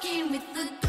walking with the